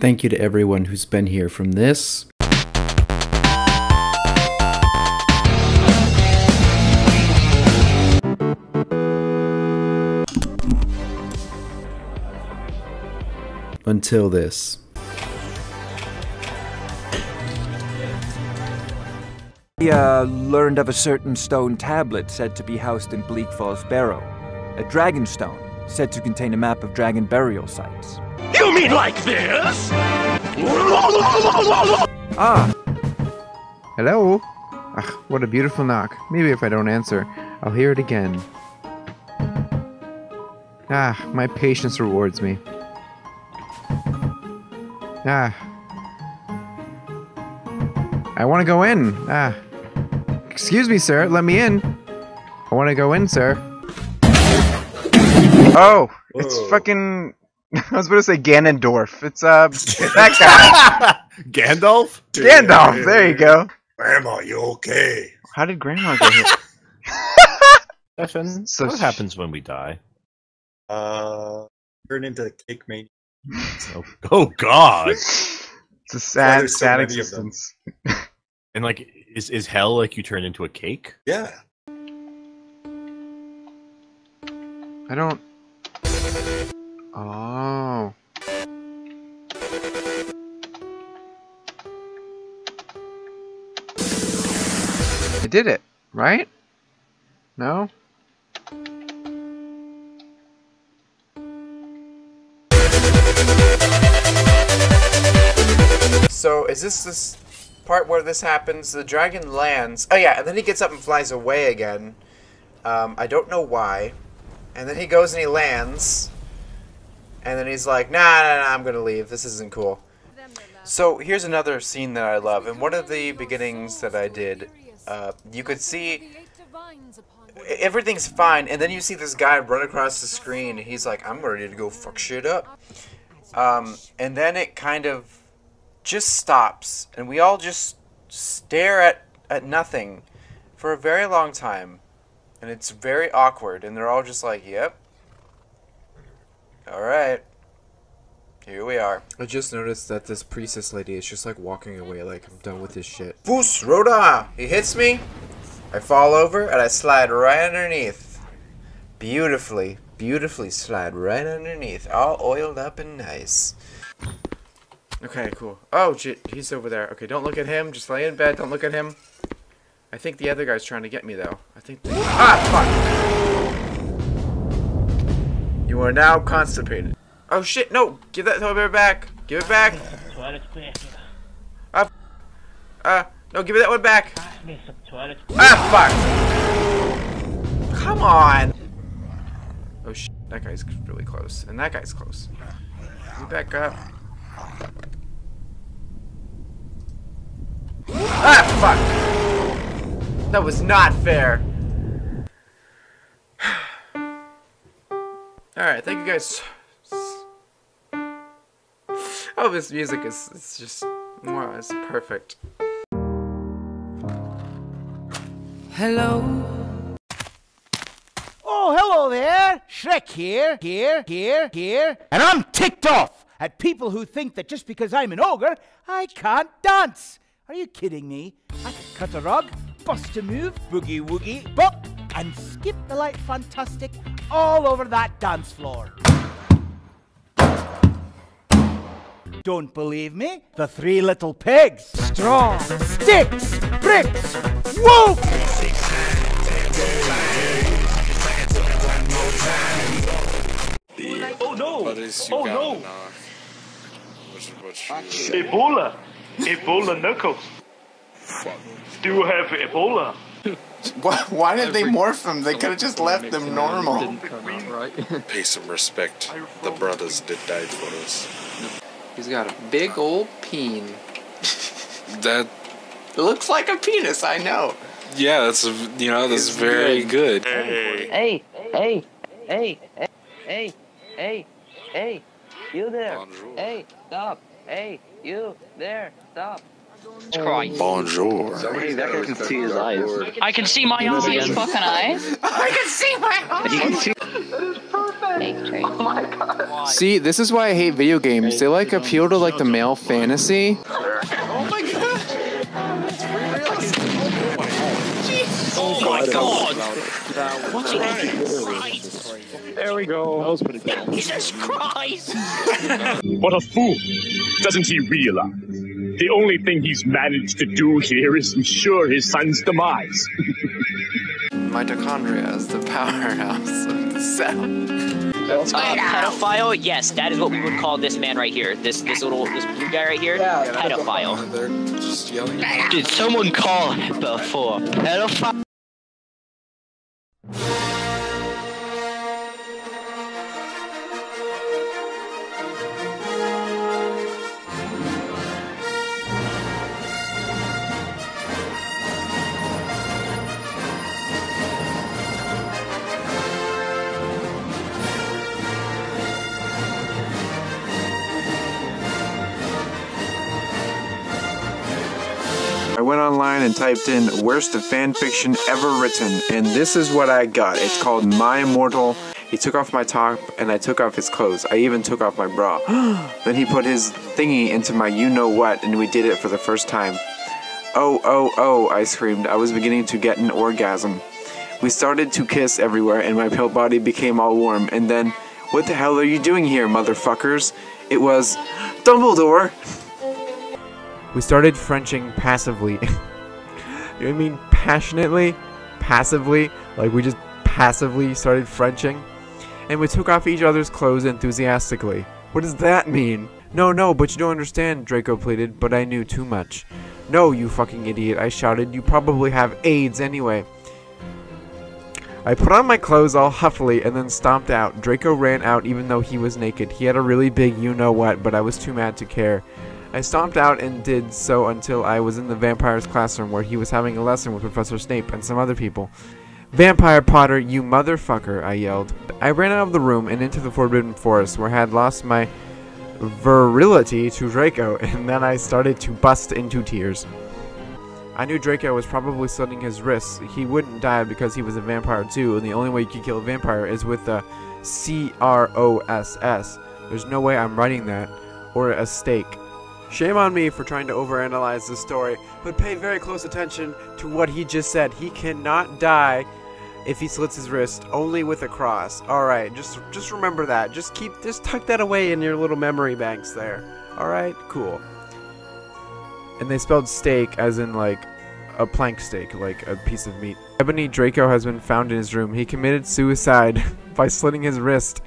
Thank you to everyone who's been here from this. Until this. We uh, learned of a certain stone tablet said to be housed in Bleak Falls Barrow. A dragon stone said to contain a map of dragon burial sites. You mean like this? Ah, Hello? Ugh, what a beautiful knock. Maybe if I don't answer, I'll hear it again. Ah, my patience rewards me. Ah. I want to go in. Ah. Excuse me, sir. Let me in. I want to go in, sir. Oh, it's fucking. I was going to say Ganondorf. It's, uh, that guy. Gandalf? Gandalf. There you go. Grandma, you okay? How did Grandma get hit? Stefan, So what sh- happens when we die? Uh, turn into a cake mania. Oh, oh God! It's a sad, there's so sad many of them. existence. And like, is is hell like you turn into a cake? Yeah. I don't. Oh. I did it, right? No? So is this this part where this happens? The dragon lands. Oh yeah, and then he gets up and flies away again. Um, I don't know why. And then he goes and he lands. And then he's like, nah, nah, nah, I'm gonna leave. This isn't cool. So here's another scene that I love. In one of the beginnings that I did, uh, you could see everything's fine, and then you see this guy run across the screen, and he's like, I'm ready to go fuck shit up. Um, and then it kind of just stops, and we all just stare at, at nothing for a very long time. And it's very awkward, and they're all just like, yep. Alright. Here we are. I just noticed that this priestess lady is just like walking away, like, I'm done with this shit. Fus, Ro Dah! He hits me, I fall over, and I slide right underneath. Beautifully, beautifully slide right underneath. All oiled up and nice. Okay, cool. Oh, shit, he's over there. Okay, don't look at him. Just lay in bed. Don't look at him. I think the other guy's trying to get me, though. I think. The... Ah, fuck! You are now constipated. Oh shit! No! Give that toilet paper back. Give it back. Ah, uh, no! Give me that one back. Ah, fuck! Come on! Oh shit! That guy's really close, and that guy's close. You back up. Ah, fuck! That was not fair. Alright, thank you guys. Oh, this music is it's just wow, it's perfect. Hello. Oh, hello there. Shrek here, here, here, here. And I'm ticked off at people who think that just because I'm an ogre, I can't dance. Are you kidding me? I can cut a rug, bust a move, boogie woogie, bop, and skip the light fantastic all over that dance floor. Don't believe me? The three little pigs. Straw, sticks, bricks, wolf! Oh no! Brothers, you Oh no! it, nah. What, what you, Ebola! Ebola knuckles! Do you have Ebola? Why, why did they morph them? They could have just left them normal. pay some respect. The brothers did die for us. He's got a big old peen. That It looks like a penis, I know. yeah, that's a, you know that's It's very good. good. Hey, hey, hey, hey, hey, hey, hey, you there. Bonjour. Hey, stop. Hey, you there, stop. Christ. Bonjour. Hey, that guy can see his eyes. I can see my eyes. His fucking eyes. I can see my You can see. Oh my god. See, this is why I hate video games. They like appeal to like the male fantasy. Oh my god. Oh my god. What's he There we go. That was pretty good. Jesus Christ. What a fool! Doesn't he realize? The only thing he's managed to do here is ensure his son's demise. Mitochondria is the powerhouse of the cell. Uh, pedophile? Yes, that is what we would call this man right here. This this little this blue guy right here. Yeah, pedophile. They're just yelling. Did someone call him before? Pedophile. Online and typed in worst fan fiction ever written, and this is what I got. It's called My Immortal. He took off my top and I took off his clothes. I even took off my bra. then he put his thingy into my you know what, and we did it for the first time. Oh, oh, oh, I screamed. I was beginning to get an orgasm. We started to kiss everywhere, and my pale body became all warm, and then, what the hell are you doing here, motherfuckers? It was Dumbledore! We started Frenching passively. you mean passionately? Passively? Like we just passively started Frenching? And we took off each other's clothes enthusiastically. What does that mean? No, no, but you don't understand, Draco pleaded, but I knew too much. No, you fucking idiot, I shouted. You probably have AIDS anyway. I put on my clothes all huffily and then stomped out. Draco ran out even though he was naked. He had a really big you know what, but I was too mad to care. I stomped out and did so until I was in the vampire's classroom where he was having a lesson with Professor Snape and some other people. Vampire Potter, you motherfucker, I yelled. I ran out of the room and into the Forbidden Forest where I had lost my virility to Draco and then I started to bust into tears. I knew Draco was probably slitting his wrists. He wouldn't die because he was a vampire too, and the only way you can kill a vampire is with a C-R-O-S-S. There's no way I'm writing that. Or a stake. Shame on me for trying to overanalyze this story, but pay very close attention to what he just said. He cannot die if he slits his wrist only with a cross. All right, just just remember that. Just keep just tuck that away in your little memory banks there. All right, cool. And they spelled steak as in like a plank steak, like a piece of meat. Ebony Draco has been found in his room. He committed suicide by slitting his wrist.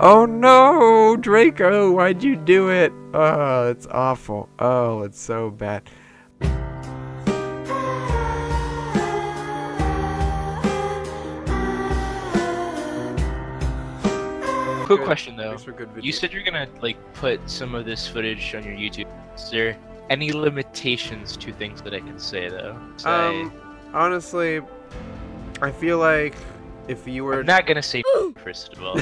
Oh no, Draco, why'd you do it? Oh, it's awful. Oh, it's so bad. Quick question though. For good You said you're gonna like put some of this footage on your YouTube. Is there any limitations to things that I can say though? Say, Um, honestly, I feel like if you were I'm not gonna say first of all.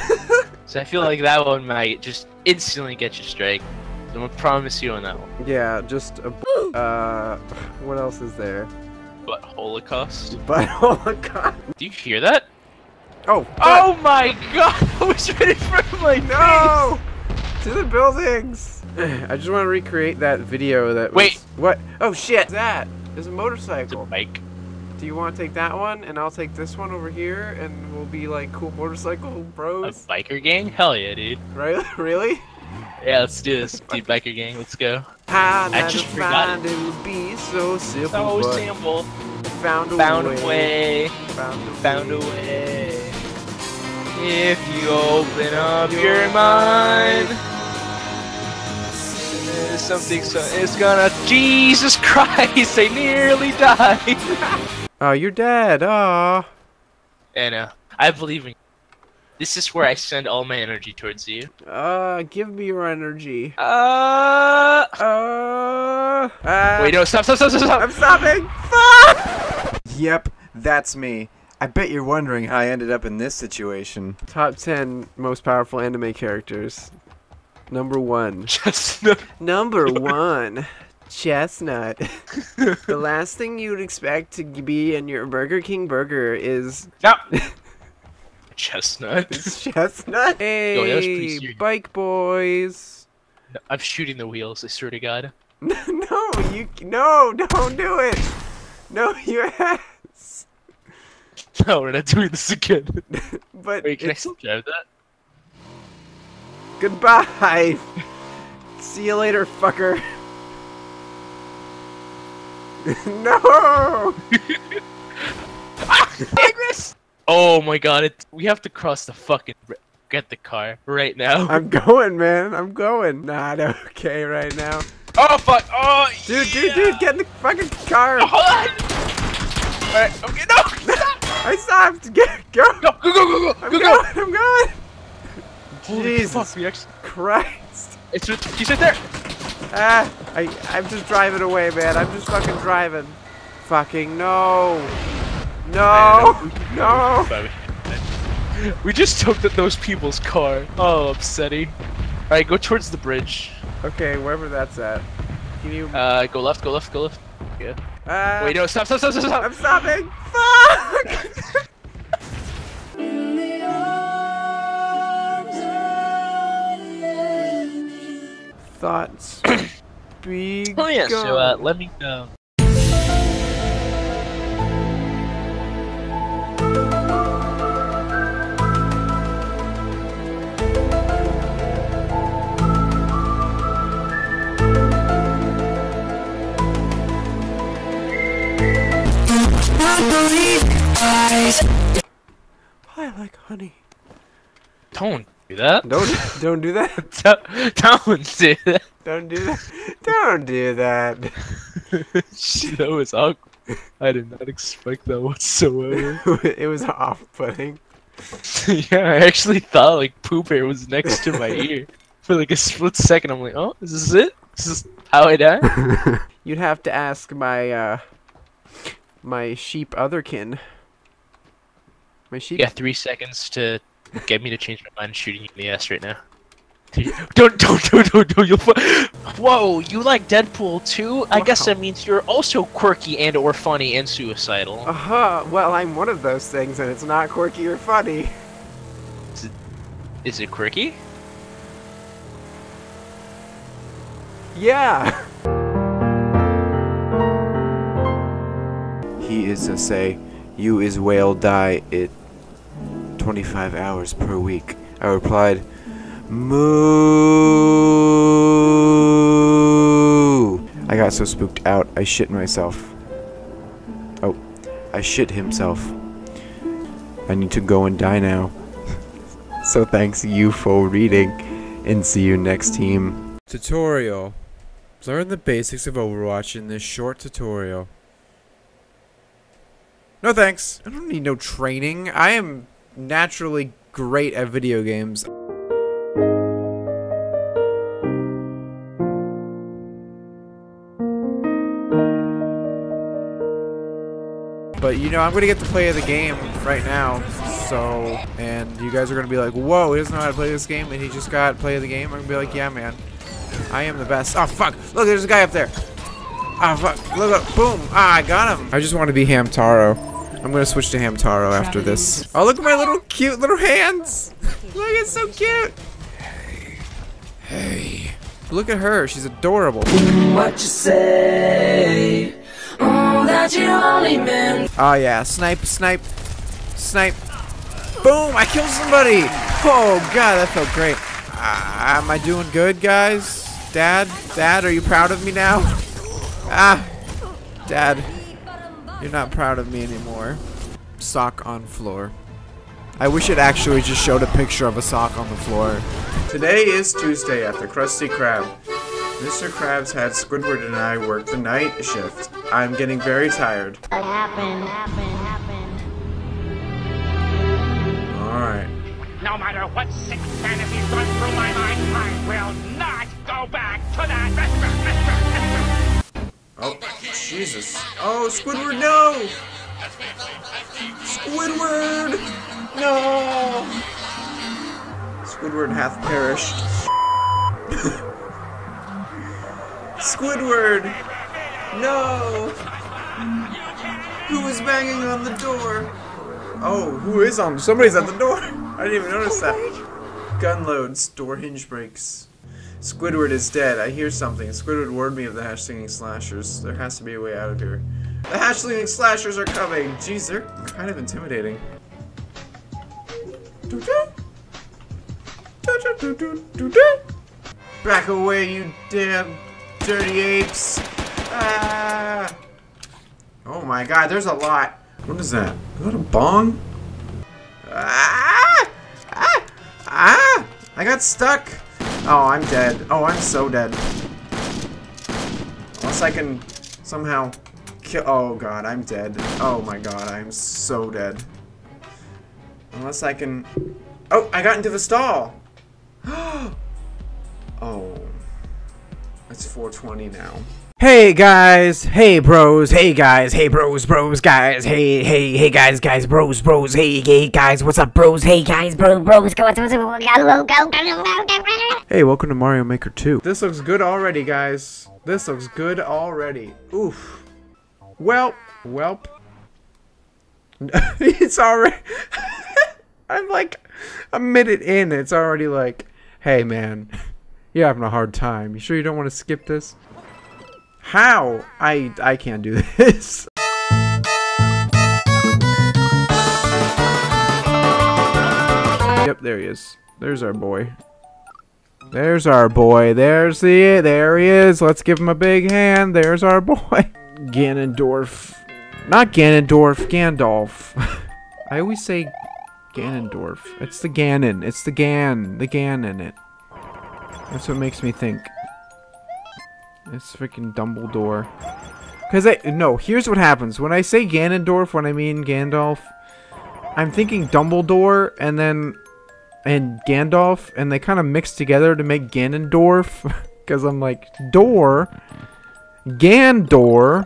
so I feel like that one might just instantly get you straight. So I'm gonna promise you on that one. Yeah, just a. Uh, what else is there? But Holocaust. But Holocaust. Do you hear that? Oh. Oh my god! I was right in front of my No! To the buildings! I just want to recreate that video that was- Wait. What? Oh shit! What's that? There's a motorcycle. bike. Do you want to take that one, and I'll take this one over here, and we'll be like cool motorcycle bros? A biker gang? Hell yeah, dude. Right? Really? Yeah, let's do this, dude. Biker gang, let's go. How I just forgot find it would be so simple, So simple. found a Found way. a way. Found a Found a way. If you open up your mind, something so it's gonna. Jesus Christ! I nearly died. Oh, you're dead. Aw. and uh, I believe in you. This is where I send all my energy towards you. Uh, give me your energy. Uh. Uh. uh Wait, no! Stop! Stop! Stop! Stop! stop. I'm stopping. Fuck! Yep, that's me. I bet you're wondering how I ended up in this situation. Top 10 most powerful anime characters. Number one. Chestnut. Number one. chestnut. the last thing you'd expect to be in your Burger King burger is Chestnut. chestnut. Hey, Yo, that was pretty serious. bike boys. I'm shooting the wheels. I swear to God. no, you no, don't do it. No, your ass. No, we're not doing this again. But Wait, can I it's- still drive that? Goodbye. See you later, fucker. no. Oh my God! It. We have to cross the fucking. Get the car right now. I'm going, man. I'm going. Not okay right now. Oh fuck! Oh, dude, dude, dude, get in the fucking car. hold on. All right. Okay. No. I stopped. Get go. Go go go go go I'm go going. I'm going. Holy Jesus fuck! Christ. It's right- he's right there. Ah, I, I'm just driving away, man. I'm just fucking driving. Fucking no. No. No. We just took those people's car. Oh, upsetting. All right, go towards the bridge. Okay, wherever that's at. Can you? Uh, go left. Go left. Go left. Yeah. Uh, Wait, no, stop, stop, stop, stop, stop. I'm stopping. Fuck. Thoughts. Be Oh yeah. So uh, let me know. I like honey. Don't do that. Don't don't do that. Don't, don't do that. Don't do that. Don't do that. that was awkward. I did not expect that whatsoever. it was off-putting. yeah, I actually thought like poop hair was next to my ear for like a split second. I'm like, oh, is this it? Is this how I die? You'd have to ask my uh my sheep otherkin. My sheep. yeah, three seconds to get me to change my mind. Shooting you in the ass right now. Don't, don't, don't, don't, don't, you'll. Whoa, you like Deadpool too? I guess that means you're also quirky and or funny and suicidal. Uh huh. Well, I'm one of those things, and it's not quirky or funny. Is it quirky? Yeah. He is a say, you is whale die it 25 hours per week. I replied, Moo. I got so spooked out, I shit myself. Oh, I shit himself. I need to go and die now. so thanks you for reading, and see you next team. Tutorial. Learn the basics of Overwatch in this short tutorial. No thanks. I don't need no training. I am naturally great at video games. But you know, I'm gonna get to play the game right now. So, and you guys are gonna be like, "Whoa, he doesn't know how to play this game," and he just got play the game. I'm gonna be like, "Yeah, man, I am the best." Oh fuck! Look, there's a guy up there. Ah fuck! Look up! Boom! Ah, I got him. I just want to be Hamtaro. I'm gonna switch to Hamtaro after this. Oh, look at my little cute little hands. look, it's so cute. Hey. Look at her. She's adorable. What you say? Oh, that you only meant. Oh yeah, snipe, snipe, snipe. Boom! I killed somebody. Oh god, that felt great. Uh, am I doing good, guys? Dad, Dad, are you proud of me now? Ah, Dad, you're not proud of me anymore. Sock on floor. I wish it actually just showed a picture of a sock on the floor. Today is Tuesday at the Krusty Krab. Mr. Krabs had Squidward and I work the night shift. I'm getting very tired. What happened? Happened? Happened? Alright. No matter what sick fantasies run through my mind, I will not go back to that restaurant. Oh, Jesus. Oh, Squidward, no! Squidward! No! Squidward hath perished. Squidward! No! Who is banging on the door? Oh, who is on? Somebody's at the door. I didn't even notice that. Oh Gun loads. Door hinge breaks. Squidward is dead. I hear something. Squidward warned me of the hash slinging slashers. There has to be a way out of here. The hash slinging slashers are coming. Jeez, they're kind of intimidating. Back away, you damn dirty apes! Ah! Oh my god, there's a lot. What is that? Is that a bong? Ah! Ah! Ah! I got stuck. Oh, I'm dead. Oh, I'm so dead. Unless I can somehow kill. Oh god, I'm dead. Oh my god, I'm so dead. Unless I can. Oh, I got into the stall. oh. It's 420 now. Hey guys, hey bros, hey guys, hey bros, bros, guys, hey, hey, hey guys, guys, bros, bros, hey, hey guys, what's up, bros, hey guys, bros, bros, go, go, go, go, go, go. Hey, welcome to Mario Maker 2. This looks good already, guys. This looks good already. Oof. Well, welp. it's already. I'm like a minute in. It's already like, hey man, you're having a hard time. You sure you don't want to skip this? How? I I can't do this. yep, there he is. There's our boy. There's our boy. There's the there he is. Let's give him a big hand. There's our boy. Ganondorf. Not Ganondorf, Gandalf. I always say Ganondorf. It's the Ganon. It's the Gan. The Gan in it. That's what makes me think. It's freaking Dumbledore. Cause I no, here's what happens. When I say Ganondorf, when I mean Gandalf, I'm thinking Dumbledore and then and Gandalf, and they kind of mix together to make Ganondorf. Cause I'm like door, Gandor,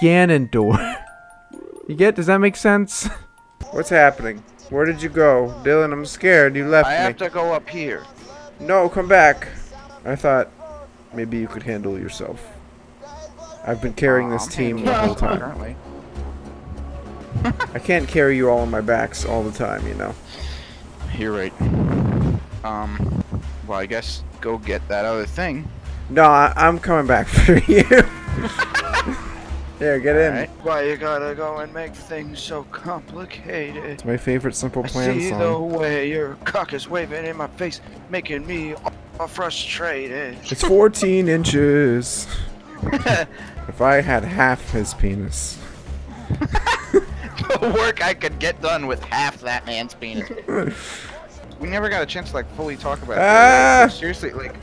Ganondorf. you get? Does that make sense? What's happening? Where did you go, Dylan? I'm scared. You left I me. I have to go up here. No, come back. I thought maybe you could handle yourself. I've been carrying this I'm team the whole time. I can't carry you all on my backs all the time, you know. You're right. Um, well, I guess go get that other thing. No, I, I'm coming back for you. Here, get in. Alright. Why you gotta go and make things so complicated? It's my favorite Simple I Plan see the way your cock is waving in my face, making me all frustrated. It's 14 inches. if I had half his penis. the work I could get done with half that man's penis. we never got a chance to like fully talk about it. Ah! Like, seriously, like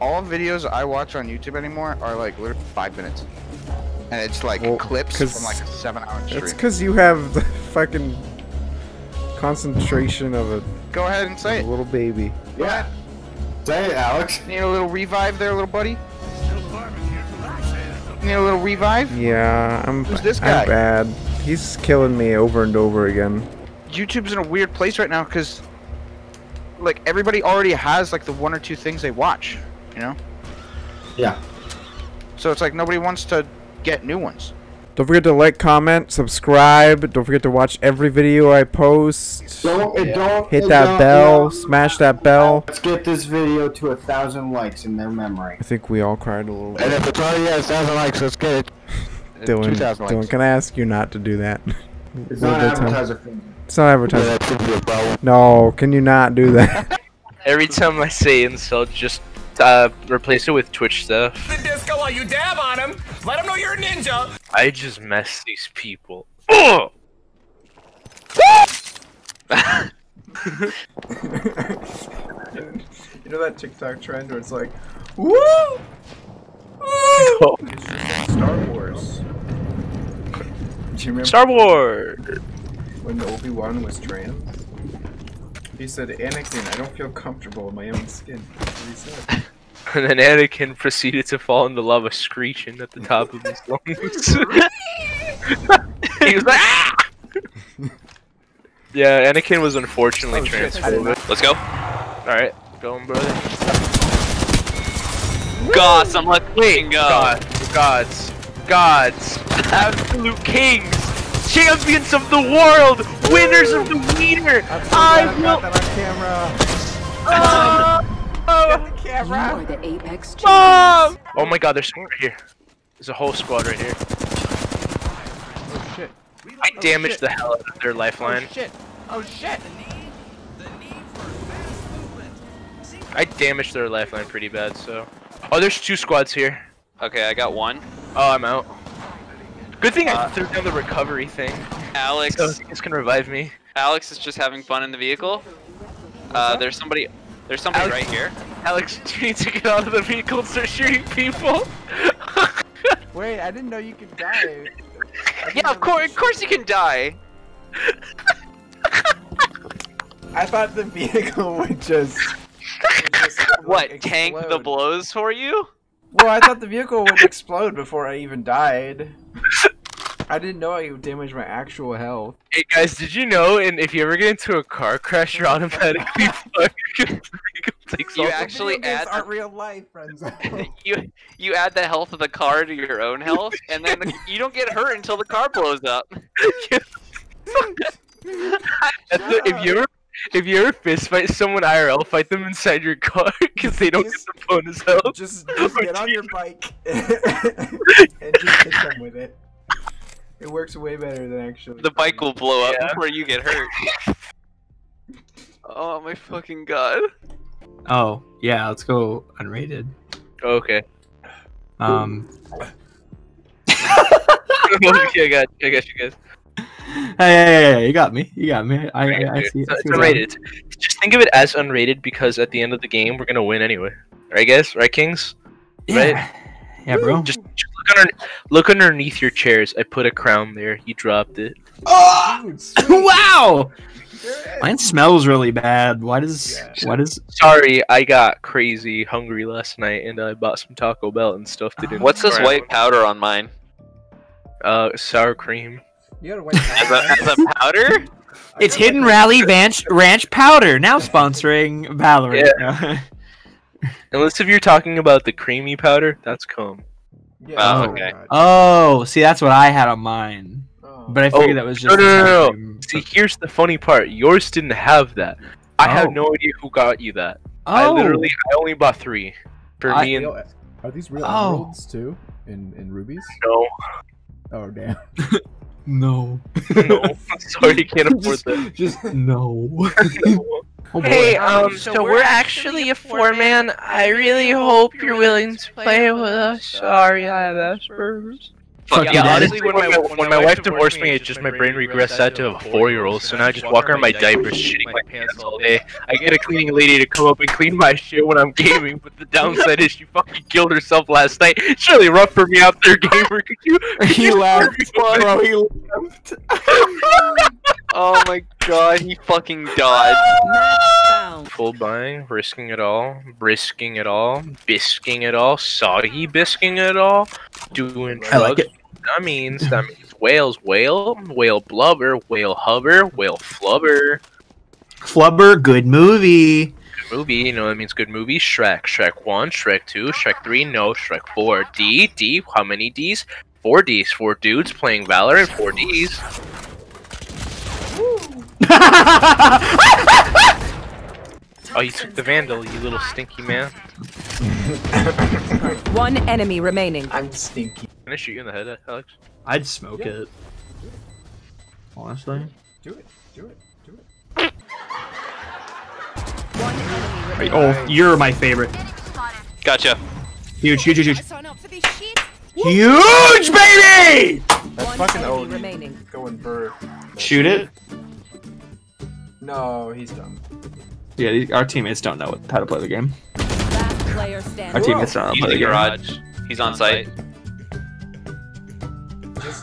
all videos I watch on YouTube anymore are like literally five minutes, and it's like Well, clips 'cause from like a seven-hour stream. It's because you have the fucking concentration of a, Go ahead and say a it. little baby. Yeah. Say it, Alex. Need a little revive there, little buddy. Need a little revive. Yeah, I'm, Who's this guy? I'm bad. He's killing me over and over again. YouTube's in a weird place right now because, like, everybody already has like the one or two things they watch, you know. Yeah. So it's like nobody wants to get new ones. Don't forget to like, comment, subscribe. Don't forget to watch every video I post. Don't, it don't, Hit that don't- bell, no. smash that bell. Let's get this video to a thousand likes in their memory. I think we all cried a little And if it's already at a thousand likes, let's get it. Dylan, Dylan, can I ask you not to do that? It's not they tell- advertiser friendly. It's not advertising. No, can you not do that? Every time I say insult, just uh, replace it with Twitch stuff. The disco while you dab on him. Let him know you're a ninja. I just mess these people. Ugh! you know that TikTok trend where it's like, woo! Woo! Star Wars. Do you remember Star Wars. when Obi Wan was trans? He said, "Anakin, I don't feel comfortable in my own skin." That's what he said. And then Anakin proceeded to fall in the lava screeching at the top of his lungs. he was like, ah! Yeah, Anakin was unfortunately Oh, shit. transphobic. Let's go. Alright, going, brother. Goss, I'm letting Wait, go. God, gods, gods, absolute kings, champions of the world, winners of the wiener. I will. that on camera. Oh, camera. the apex Mom! Oh my God, there's someone right here. There's a whole squad right here. Oh shit. I Oh, damaged shit. the hell out of their lifeline. Oh shit. Oh shit. I damaged their lifeline pretty bad, so. Oh, there's two squads here. Okay, I got one. Oh, I'm out. Good thing I Uh, threw down the recovery thing. Alex. So it's gonna revive me. Alex is just having fun in the vehicle. Uh, there's somebody. There's somebody Alex- right here. Alex, you need to get out of the vehicle and start shooting people. Wait, I didn't know you could die. Yeah, of course, of course you can die. I thought the vehicle would just. would just, What? like, Tank the blows for you? Well, I thought the vehicle would explode before I even died. I didn't know I would damage my actual health. Hey guys, did you know? And if you ever get into a car crash, you're automatically fucked. takes You actually Video games add aren't real life, friends. you you add the health of the car to your own health, and then the, you don't get hurt until the car blows up. The- if you ever if you ever fist fight someone IRL, fight them inside your car because they don't get the bonus health. Just, just get on your bike and just hit them with it. It works way better than actually. The bike will blow up Yeah. before you get hurt. oh my fucking god! Oh, yeah, let's go unrated. Okay. Um, okay, I got, I got you guys. Hey, hey, hey, you got me. You got me. I, I, I see. I It's, see unrated. Just think of it as unrated because at the end of the game we're gonna win anyway. Right, guys? Right, Kings? Right? Yeah. Yeah, bro. Just, just look under, look underneath your chairs. I put a crown there. You dropped it. Oh! wow! Mine smells really bad. Why does why does Sorry, I got crazy hungry last night and I bought some Taco Bell and stuffed it in. What's this white powder on mine? Uh, sour cream. You got a white As a, as a powder? it's Hidden Valley Ranch Ranch Powder now sponsoring Valorant. Unless if you're talking about the creamy powder, that's cum. Oh, okay. Oh, see, that's what I had on mine. Oh. But I figured oh, that was just Oh, no, no, no, no. See, here's the funny part. Yours didn't have that. I Oh. have no idea who got you that. Oh. I Oh. literally, I only bought three for I- me and Are these real Oh. emeralds too? In in rubies? no, Oh damn. No. no. Sorry, can't afford that. Just no. Oh, Hey, um, so we're actually a four man. I really hope you're willing to play with us. Sorry, I have Asperger's. Fuck yeah, you, honestly, when my, when my wife divorced me, it just my brain regressed that to a four year old. So now I just walk around my diapers, shitting my pants all day. I get a cleaning lady to come up and clean my shit when I'm gaming, but the downside is she fucking killed herself last night. It's really rough for me out there, gamer. Could you? Could He you left, bro, bro. He left. Oh my god, he fucking died. Full buying, risking it all, brisking it all, bisking it all, soggy bisking it all, doing drugs. I like it. That means that means whales, whale, whale blubber, whale hover, whale flubber. Flubber, good movie. Good movie, you know that means good movie. Shrek, Shrek one, Shrek two, Shrek three, no, Shrek four. D, D, how many Ds? Four Ds, four dudes playing Valor Valorant, four Ds. Oh, you took the Vandal, you little stinky man. One enemy remaining. I'm stinky. Can I shoot you in the head, Alex? I'd smoke Yeah. it. Honestly. Do it. Do it. Do it. Oh, you're my favorite. Gotcha. Huge, huge, huge, huge. Huge, baby! That's fucking enemy OD. remaining. Going for. Shoot it. No, he's dumb. Yeah, our teammates don't know how to play the game. Our teammates don't know how to He's play in the the game. garage. He's on site.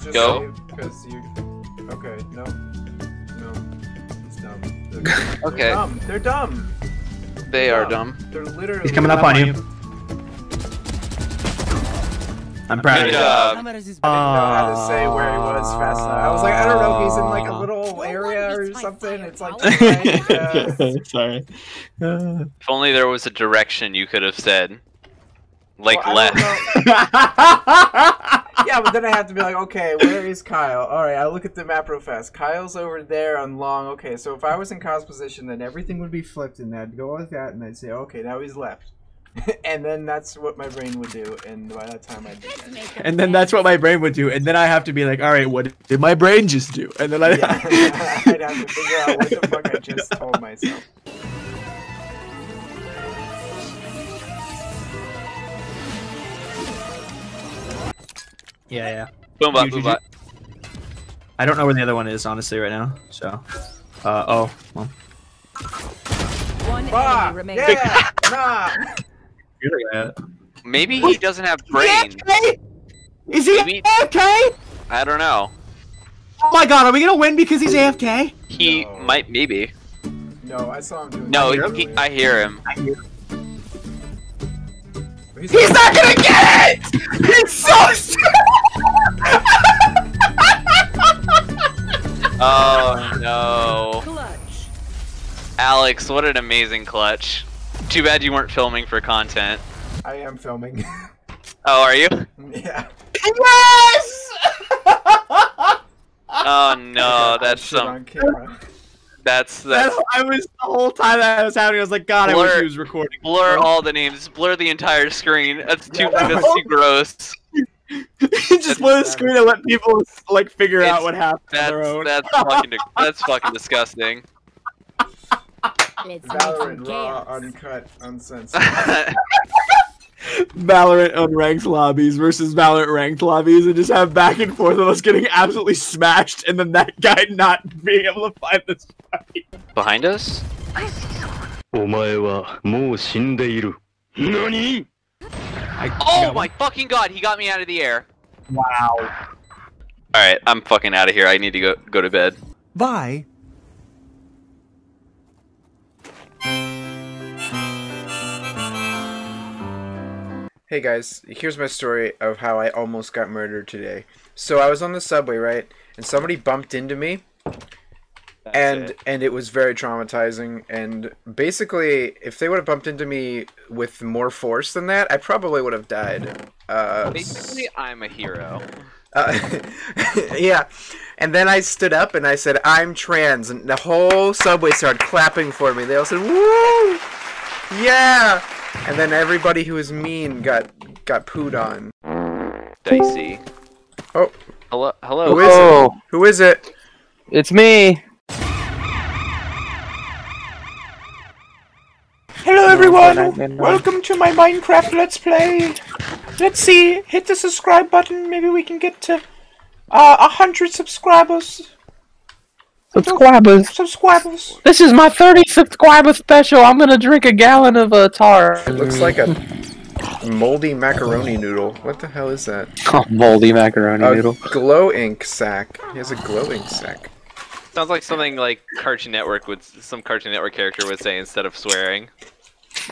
Just, just Go. Because you. Okay. No. No. He's dumb. They're, Okay. They're dumb. They're dumb. They are dumb. They're literally. He's coming up on you. I'm proud Good of you. job. I didn't know how to say where he was fast enough. I was like, I don't know if he's in like a little area or something. It's like. behind, Sorry. Uh, If only there was a direction you could have said. Like Well, left. Don't yeah, but then I have to be like, okay, where is Kyle? All right, I look at the map real fast. Kyle's over there on long. Okay, so if I was in Kyle's position, then everything would be flipped, and I'd go with that, and I'd say, okay, now he's left, and then that's what my brain would do, and by that time I'd be dead. And then that's what my brain would do, and then I have to be like, all right, what did my brain just do? And then I. I'd have to figure out what the fuck I just told myself. Yeah, yeah. Boom bot, boom bot. I don't know where the other one is honestly right now. So, uh oh, well, One Fuck! enemy. Yeah! nah! you're the guy. Maybe he doesn't have brain. Is he Maybe- AFK? I don't know. Oh my god, are we gonna win because he's AFK? He might, maybe. No, I saw him doing No, that he, earlier. I hear him. He's not gonna get it! He's so Oh no. Clutch. Alex, what an amazing clutch. Too bad you weren't filming for content. I am filming. Oh, are you? yeah. Yes! Oh no, that's some. That's That's, that's. I was the whole time that was happening. I was like, God, I wish he was recording. Blur all the names. Blur the entire screen. That's too. That's too gross. just blur the screen and let people like figure out It's- what happened on their That's own. that's fucking. That's fucking disgusting. Let's make some Valorant raw, chaos. uncut, uncensored. Valorant unranked lobbies versus Valorant ranked lobbies, and just have back and forth of us getting absolutely smashed, and then that guy not being able to find this fight. Behind us? お前はもう死んでいる。何 Oh my fucking god! He got me out of the air. Wow. All right, I'm fucking out of here. I need to go go to bed. Bye. Hey guys, here's my story of how I almost got murdered today. So I was on the subway, right? And somebody bumped into me. And it. and it was very traumatizing and basically if they would have bumped into me with more force than that, I probably would have died. Uh Basically, I'm a hero. uh, yeah. And then I stood up and I said, I'm trans. And the whole subway started clapping for me. They all said, Woo! Yeah! And then everybody who was mean got got pooed on. Dicey. Oh, Hello. Hello. who is it? Who is it? It's me. Hello everyone! Welcome to my Minecraft Let's Play! Let's see, hit the subscribe button, maybe we can get to uh, a hundred subscribers. Subscribers. Subscribers. This is my 30 subscriber special. I'm gonna drink a gallon of uh, tar. It looks like a moldy macaroni noodle. What the hell is that? Oh, moldy macaroni A noodle. glow ink sack. He has a glow ink sack. Sounds like something like Cartoon Network would, some Cartoon Network character would say instead of swearing.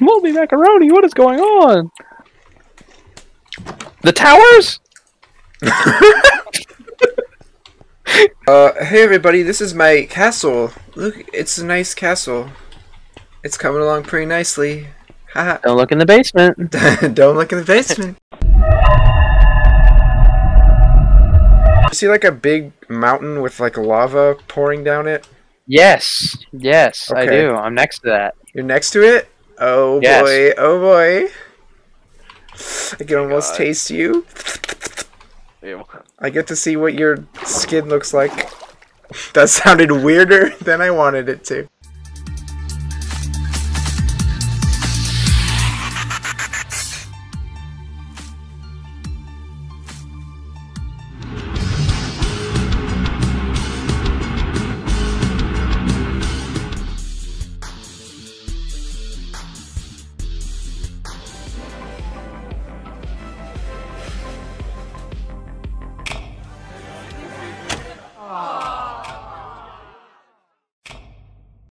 Moldy macaroni. What is going on? The towers? Uh, hey everybody, this is my castle. Look, it's a nice castle. It's coming along pretty nicely. Haha. Don't look in the basement. Don't look in the basement. You see like a big mountain with like lava pouring down it? Yes. Yes, I do. I'm next to that. You're next to it? Oh Yes. boy, oh boy. I can oh almost God. taste you. Ew. I get to see what your skin looks like. That sounded weirder than I wanted it to.